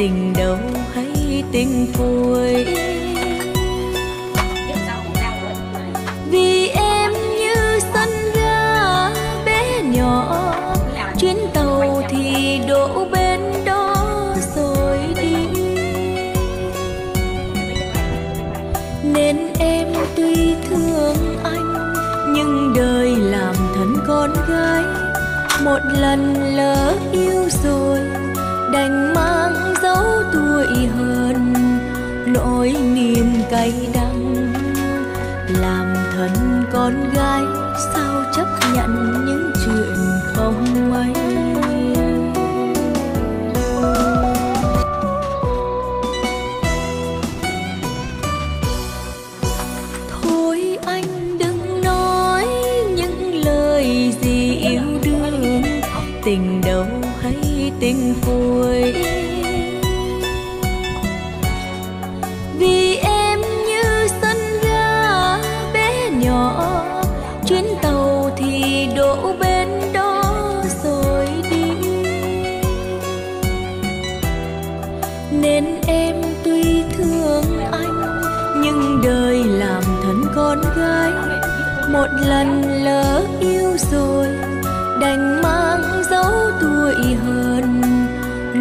tình đâu hay tình vui vì em như sân ga bé nhỏ, chuyến tàu thì đổ bên đó rồi đi. Nên em tuy thương anh, nhưng đời làm thân con gái, một lần lỡ yêu rồi đành mang dấu tuổi hơn nỗi niềm cay đắng làm thân con gái sao chấp nhận những chuyện không may thôi tình vui vì em như sân ga bé nhỏ, chuyến tàu thì đổ bên đó rồi đi. Nên em tuy thương anh, nhưng đời làm thân con gái. Một lần lỡ yêu rồi, đành mang dấu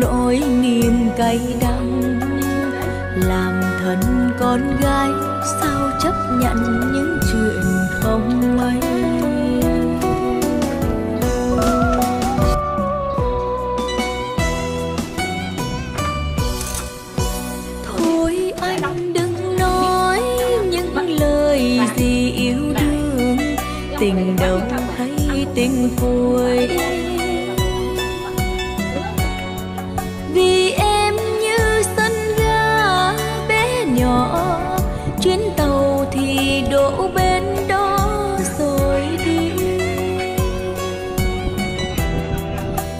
nỗi niềm cay đắng. Làm thân con gái, sao chấp nhận những chuyện không may? Thôi anh đừng nói những lời gì yêu đương tình đầu hay tình vui thì đổ bên đó rồi đi.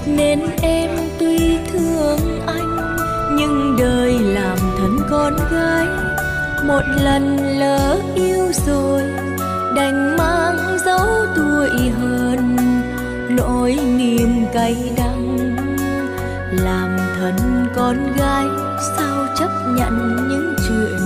Nên em tuy thương anh, nhưng đời làm thân con gái. Một lần lỡ yêu rồi, đành mang dấu tuổi hơn nỗi niềm cay đắng làm thân con gái, sao chấp nhận những chuyện